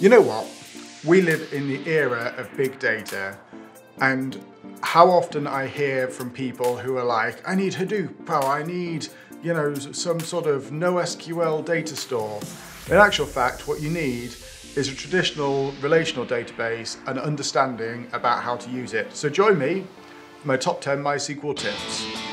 You know what? We live in the era of big data and how often I hear from people who are like, I need Hadoop, I need, you know, some sort of NoSQL data store. In actual fact, what you need is a traditional relational database and understanding about how to use it. So join me for my top 10 MySQL tips.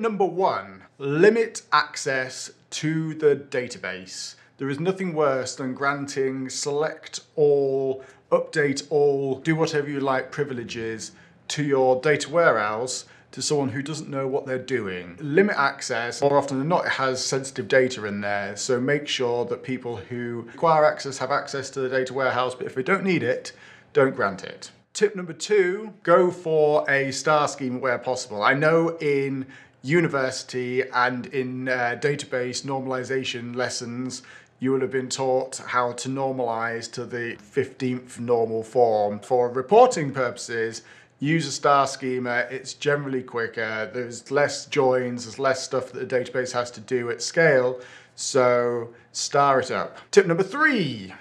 Number one, limit access to the database. There is nothing worse than granting select all, update all, do whatever you like privileges to your data warehouse to someone who doesn't know what they're doing. Limit access, more often than not, it has sensitive data in there. So make sure that people who require access have access to the data warehouse, but if they don't need it, don't grant it. Tip number two, go for a star schema where possible. I know in university and in uh, database normalization lessons, you will have been taught how to normalize to the 15th normal form. For reporting purposes, use a star schema, it's generally quicker, there's less joins, there's less stuff that the database has to do at scale, so star it up. Tip number three,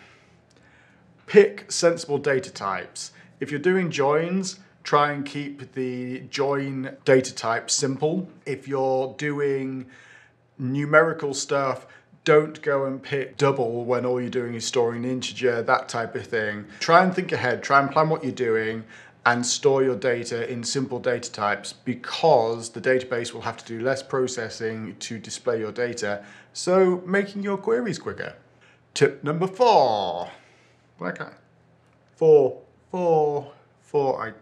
pick sensible data types. If you're doing joins, try and keep the join data type simple. If you're doing numerical stuff, don't go and pick double when all you're doing is storing an integer, that type of thing. Try and think ahead, try and plan what you're doing and store your data in simple data types because the database will have to do less processing to display your data, so making your queries quicker. Tip number four. Okay. Four, four, four. I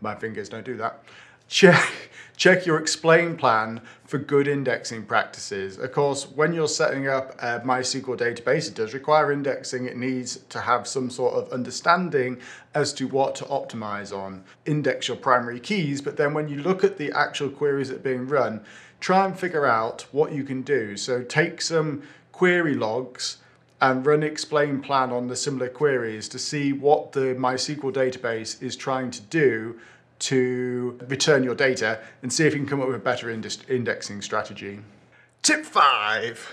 my fingers don't do that. Check, check your explain plan for good indexing practices. Of course, when you're setting up a MySQL database, it does require indexing. It needs to have some sort of understanding as to what to optimize on. Index your primary keys, but then when you look at the actual queries that are being run, try and figure out what you can do. So take some query logs and run explain plan on the similar queries to see what the MySQL database is trying to do to return your data and see if you can come up with a better indexing strategy. Tip five,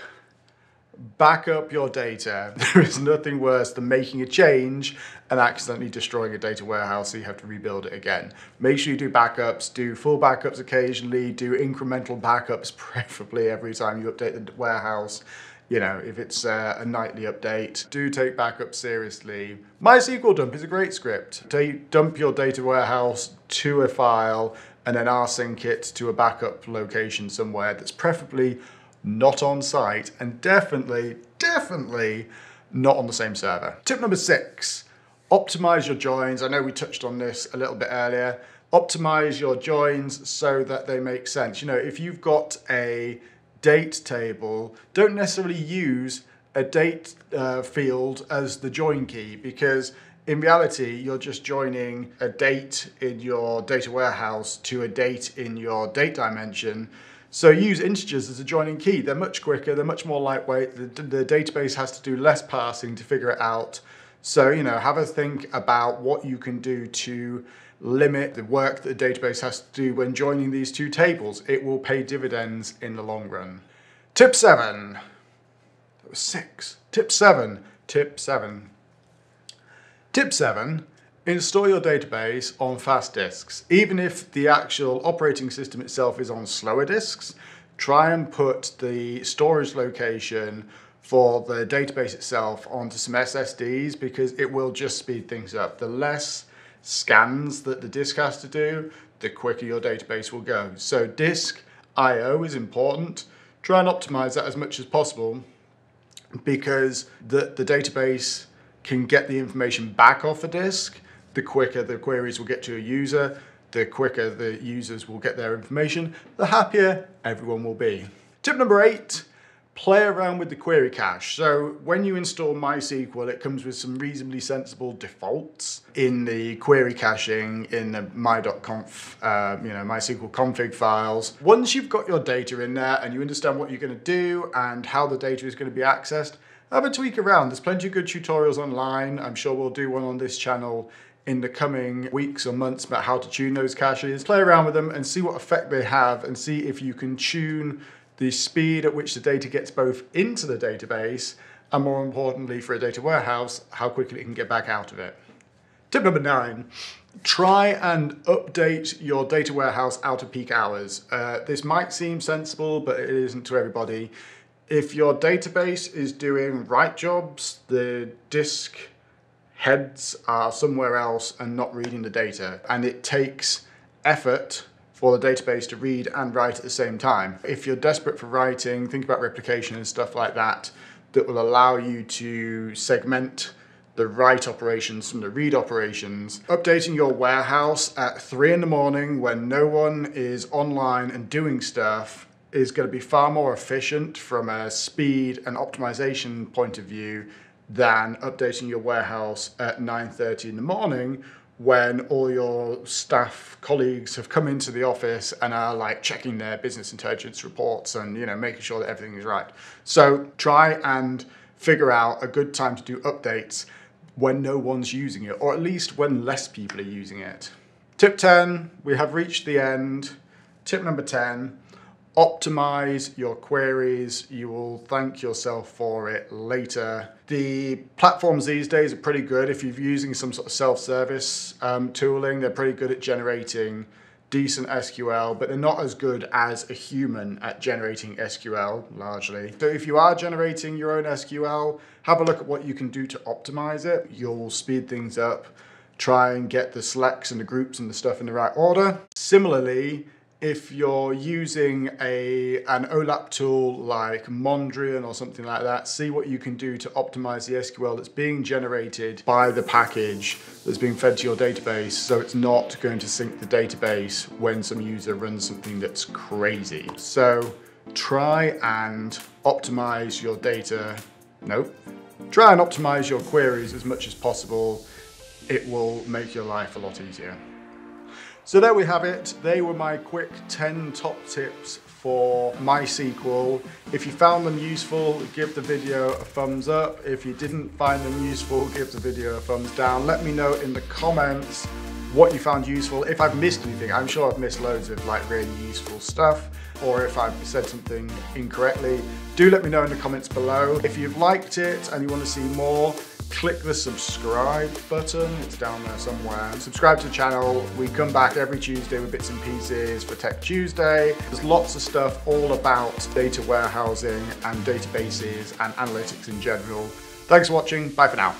back up your data. There is nothing worse than making a change and accidentally destroying a data warehouse so you have to rebuild it again. Make sure you do backups, do full backups occasionally, do incremental backups preferably every time you update the warehouse you know, if it's uh, a nightly update, do take backup seriously. MySQL dump is a great script. Take, dump your data warehouse to a file and then rsync it to a backup location somewhere that's preferably not on site and definitely, definitely not on the same server. Tip number six, optimize your joins. I know we touched on this a little bit earlier. Optimize your joins so that they make sense. You know, if you've got a date table, don't necessarily use a date uh, field as the join key because in reality, you're just joining a date in your data warehouse to a date in your date dimension. So use integers as a joining key. They're much quicker, they're much more lightweight. The, the database has to do less parsing to figure it out. So, you know, have a think about what you can do to limit the work that the database has to do when joining these two tables. It will pay dividends in the long run. Tip seven. That was six. Tip seven. Tip seven. Tip seven. Install your database on fast disks. Even if the actual operating system itself is on slower disks, try and put the storage location for the database itself onto some SSDs because it will just speed things up. The less scans that the disk has to do, the quicker your database will go. So disk I.O. is important. Try and optimize that as much as possible because the, the database can get the information back off a disk, the quicker the queries will get to a user, the quicker the users will get their information, the happier everyone will be. Tip number eight, play around with the query cache. So when you install MySQL, it comes with some reasonably sensible defaults in the query caching in the my.conf, uh, you know, MySQL config files. Once you've got your data in there and you understand what you're going to do and how the data is going to be accessed, have a tweak around. There's plenty of good tutorials online. I'm sure we'll do one on this channel in the coming weeks or months about how to tune those caches. Play around with them and see what effect they have and see if you can tune the speed at which the data gets both into the database and more importantly for a data warehouse, how quickly it can get back out of it. Tip number nine, try and update your data warehouse out of peak hours. Uh, this might seem sensible, but it isn't to everybody. If your database is doing write jobs, the disk heads are somewhere else and not reading the data. And it takes effort for the database to read and write at the same time. If you're desperate for writing, think about replication and stuff like that, that will allow you to segment the write operations from the read operations. Updating your warehouse at three in the morning when no one is online and doing stuff is going to be far more efficient from a speed and optimization point of view than updating your warehouse at 9.30 in the morning when all your staff colleagues have come into the office and are like checking their business intelligence reports and you know making sure that everything is right. So try and figure out a good time to do updates when no one's using it, or at least when less people are using it. Tip 10, we have reached the end. Tip number 10, optimize your queries. You will thank yourself for it later. The platforms these days are pretty good. If you're using some sort of self-service um, tooling, they're pretty good at generating decent SQL, but they're not as good as a human at generating SQL largely. So if you are generating your own SQL, have a look at what you can do to optimize it. You'll speed things up, try and get the selects and the groups and the stuff in the right order. Similarly, if you're using a, an OLAP tool like Mondrian or something like that, see what you can do to optimize the SQL that's being generated by the package that's being fed to your database so it's not going to sink the database when some user runs something that's crazy. So try and optimize your data. Nope. Try and optimize your queries as much as possible. It will make your life a lot easier. So there we have it. They were my quick 10 top tips for MySQL. If you found them useful, give the video a thumbs up. If you didn't find them useful, give the video a thumbs down. Let me know in the comments what you found useful. If I've missed anything, I'm sure I've missed loads of like really useful stuff or if I've said something incorrectly, do let me know in the comments below. If you've liked it and you want to see more, click the subscribe button. It's down there somewhere. Subscribe to the channel. We come back every Tuesday with bits and pieces for Tech Tuesday. There's lots of stuff all about data warehousing and databases and analytics in general. Thanks for watching. Bye for now.